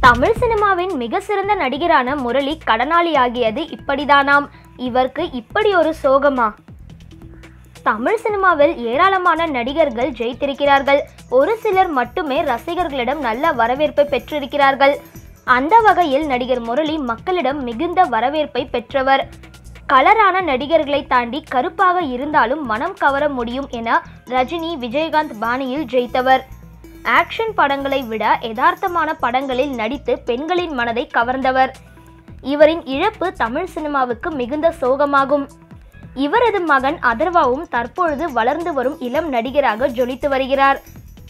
தமிழ் சினிமாவின் மிக சிறந்த நடிகரான முரளி கடனாளியாகியது இப்படிதானாம். இவருக்கு இப்படி ஒரு சோகமா? தமிழ் சினிமாவில் ஏராளமான நடிகர்கள் ஜெயித்திருக்கிறார்கள். ஒரு சிலர் மட்டுமே ரசிகர்களிடம் நல்ல வரவேற்பை பெற்றிருக்கிறார்கள். அந்த வகையில் நடிகர் முரளி மக்களிடம் மிகுந்த வரவேற்பை பெற்றவர். கலரான நடிகர்களை தாண்டி கருப்பாக இருந்தாலும் மனம் கவர முடியும் என ரஜினி விஜயகாந்த் பாணியில் ஜெயித்தவர். ஆக்ஷன் படங்களை விட யதார்த்தமான படங்களில் நடித்து பெண்களின் மனதை கவர்ந்தவர். இவரின் இழப்பு தமிழ் சினிமாவுக்கு மிகுந்த சோகமாகும். இவரது மகன் அதர்வாவும் தற்பொழுது வளர்ந்து வரும் இளம் நடிகராக ஜொலித்து வருகிறார்.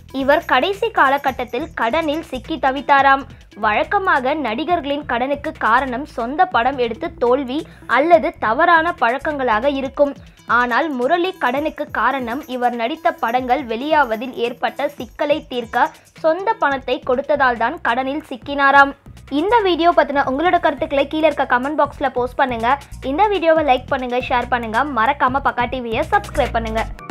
இவர் கடைசி காலகட்டத்தில் கடனில் சிக்கி தவித்தாராம். வழக்கமாக நடிகர்களின் கடனுக்கு காரணம் சொந்த படம் எடுத்து தோல்வி அல்லது தவறான பழக்கங்களாக இருக்கும். ஆனால் முரளி கடனுக்கு காரணம் இவர் நடித்த படங்கள் வெளியாவதில் ஏற்பட்ட சிக்கலை தீர்க்க சொந்த பணத்தை கொடுத்ததால் தான் கடனில் சிக்கினாராம். இந்த வீடியோ பற்றின உங்களோட கருத்துக்களை கீழே இருக்க கமெண்ட் பாக்ஸில் போஸ்ட் பண்ணுங்கள் இந்த வீடியோவை லைக் பண்ணுங்கள் ஷேர் பண்ணுங்கள் மறக்காமல் பக்கா டிவியை சப்ஸ்கிரைப் பண்ணுங்கள்